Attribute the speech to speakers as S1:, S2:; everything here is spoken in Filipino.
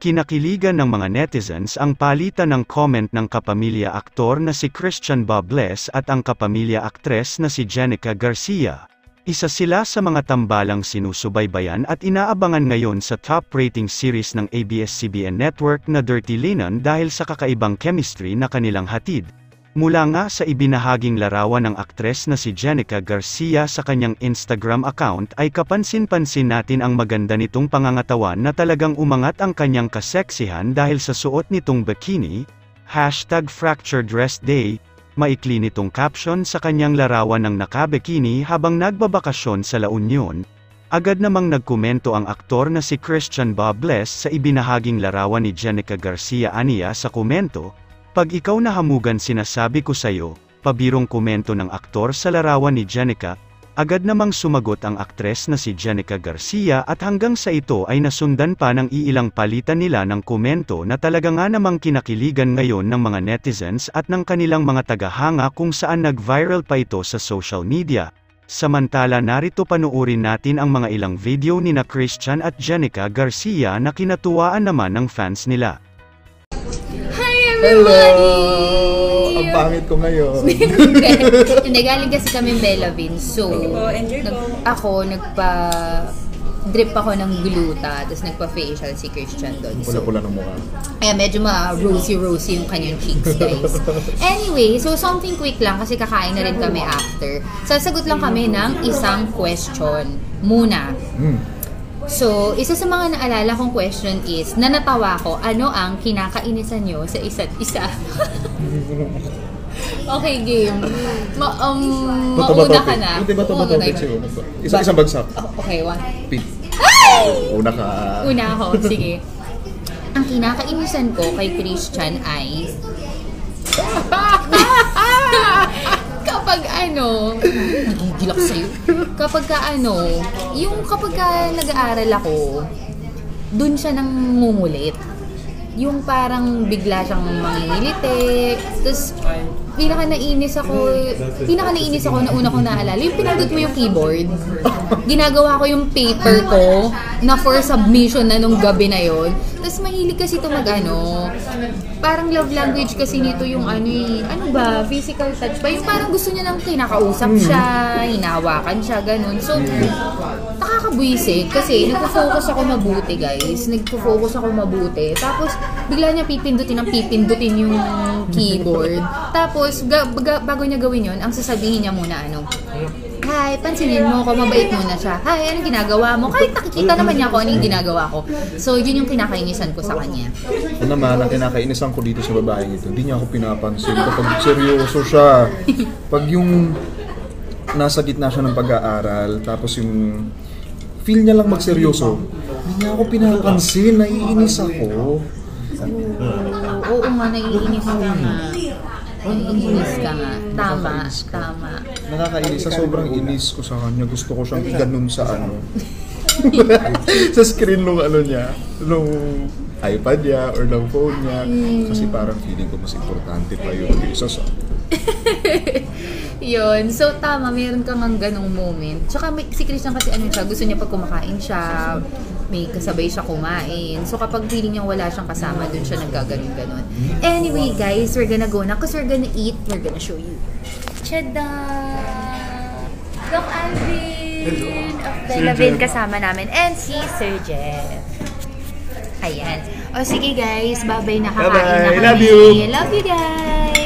S1: Kinakiligan ng mga netizens ang palitan ng comment ng kapamilya aktor na si Christian Bobless at ang kapamilya aktres na si Jenica Garcia. Isa sila sa mga tambalang sinusubaybayan at inaabangan ngayon sa top rating series ng ABS-CBN network na Dirty Linen dahil sa kakaibang chemistry na kanilang hatid. Mula nga sa ibinahaging larawan ng aktres na si Jenica Garcia sa kanyang Instagram account ay kapansin-pansin natin ang maganda nitong pangangatawan na talagang umangat ang kanyang kaseksihan dahil sa suot nitong bikini, hashtag fractured rest day, maikli nitong caption sa kanyang larawan ng nakabikini habang nagbabakasyon sa La Union, Agad namang nagkomento ang aktor na si Christian Bobless sa ibinahaging larawan ni Jenica Garcia Ania sa komento, pag ikaw nahamugan sinasabi ko sa'yo, pabirong komento ng aktor sa larawan ni Jenica, agad namang sumagot ang aktres na si Jenica Garcia at hanggang sa ito ay nasundan pa ng iilang palitan nila ng komento na talaga nga namang kinakiligan ngayon ng mga netizens at ng kanilang mga tagahanga kung saan nag-viral pa ito sa social media. Samantala narito panuorin natin ang mga ilang video ni na Christian at Jenica Garcia na kinatuwaan naman ng fans nila.
S2: Hello!
S3: everybody!
S2: Ang pangit ko ngayon.
S3: Hindi. Hindi, galing kasi kami Belavin. So,
S4: Oh, enjoy
S3: nag, ako nagpa drip ako ng gluta, tapos nagpa-facial si Christian doon. So,
S2: Pula-pula ng mukha.
S3: eh, medyo ma-rosy-rosy yung kanyang cheeks, guys. Anyway, so something quick lang kasi kakain na rin kami after. Sasagot lang kami ng isang question muna.
S2: Mm.
S3: So, isa sa mga naalala kong question is, na natawa ko, ano ang kinakainisan nyo sa isa't isa? okay, game. Ma um,
S2: Bato ba
S3: mauna ka
S2: topic?
S3: na.
S2: Hindi ba ito ba
S3: Mauna
S2: topic
S3: ka.
S2: siguro? Isa, isang bagsak.
S3: Oh, okay, one.
S2: Pig. Una ka.
S3: Una ako, sige. Ang kinakainisan ko kay Christian ay... kapag ano, nagigil ako sa'yo. Kapag ka ano, yung kapag ka nag-aaral ako, dun siya nang ngungulit. Yung parang bigla siyang mangingiliti. Tapos, pinaka nainis ako, pinaka nainis ako na una ko naalala, yung pinindot mo yung keyboard. Ginagawa ko yung paper ko na for submission na nung gabi na yon. Tapos mahilig kasi ito mag ano, parang love language kasi nito yung ano eh, ano ba, physical touch ba? Yung parang gusto niya nang kinakausap siya, hinahawakan siya, ganun. So, nakakabwisit kasi nagpo-focus ako mabuti guys. Nagpo-focus ako mabuti. Tapos, bigla niya pipindutin ang pipindutin yung keyboard. Tapos, ga- ga- bago niya gawin yon ang sasabihin niya muna ano, Hi, pansinin mo ako, mabait muna siya. Hi, anong ginagawa mo? Kahit nakikita naman niya ako ano yung ginagawa ko. So, yun yung kinakainisan ko sa kanya.
S2: Ako naman, ang kinakainisan ko dito sa babaeng ito, hindi niya ako pinapansin. Kapag seryoso siya, pag yung nasa gitna siya ng pag-aaral, tapos yung feel niya lang magseryoso, hindi niya ako pinapansin, naiinis ako.
S3: Oo, oo nga, naiinis ka nga. Naiinis ka nga. Tama, tama.
S2: Nakakainis sa sobrang inis ko sa kanya. Gusto ko siyang iganon sa ano. sa screen nung ano niya, nung iPad niya or ng phone niya. Kasi parang feeling ko mas importante pa yung isa sa...
S3: Yun. So, tama, meron kang ang ganong moment. Tsaka may, si Christian kasi ano siya, gusto niya pag kumakain siya, may kasabay siya kumain. So, kapag feeling niya wala siyang kasama, dun siya naggaganon-ganon. Anyway, guys, we're gonna go na because we're gonna eat. We're gonna show you. Cheddar! Doc Alvin of Belavin kasama namin. And si Sir Jeff. Ayan. O sige guys, bye-bye na kakain na kami.
S2: Love you.
S3: Love you guys!